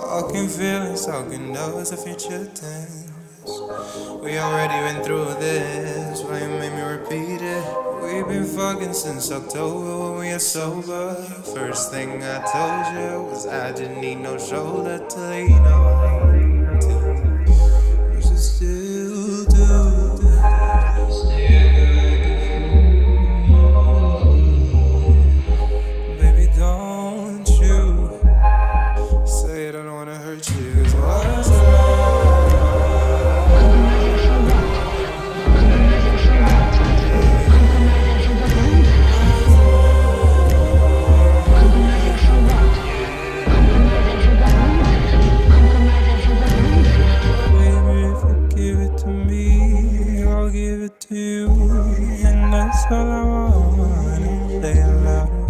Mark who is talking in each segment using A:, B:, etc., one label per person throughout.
A: Talking feelings, talking knows a future tense. We already went through this, why you made me repeat it? We've been fucking since October when we are sober. First thing I told you was I didn't need no shoulder to lean on. All I want. Say it louder.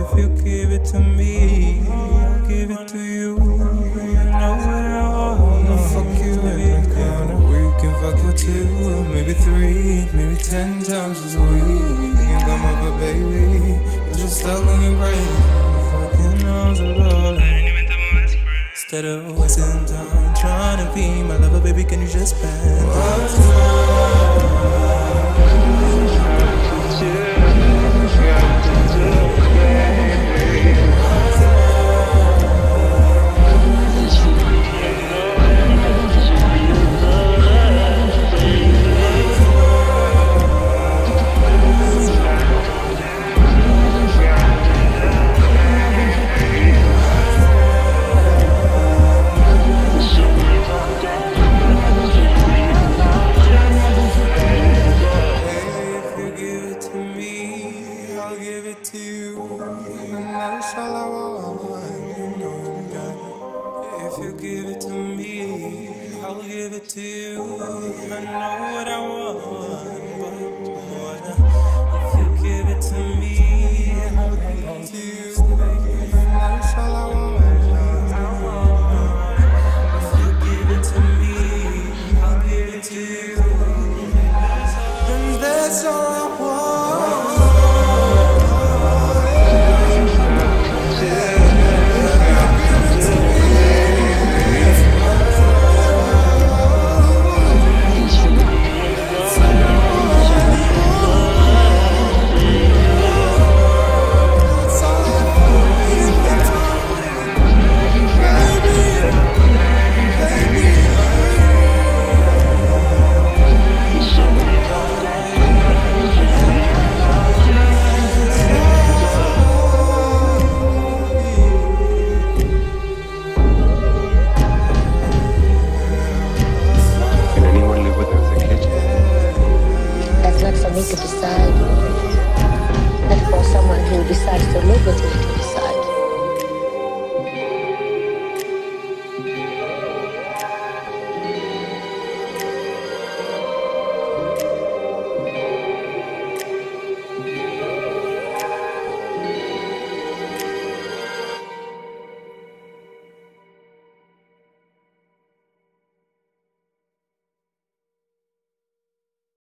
A: If you give it to me, I'll give it to you. You know what I want. I'll fuck you corner. We can fuck two, maybe three, maybe ten times this week. You can come over, baby. You're stuck on your brain. Fucking arms are. Instead of wasting time trying to be my lover, baby, can you just spend what's I'll give it to you. And all I want. You know it. If you give it to me, I'll give it to you. I know
B: me to decide, and for someone who decides to live with me to decide.